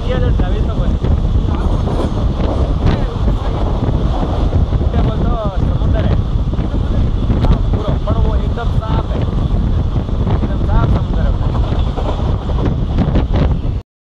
aquí al atravieso, güey.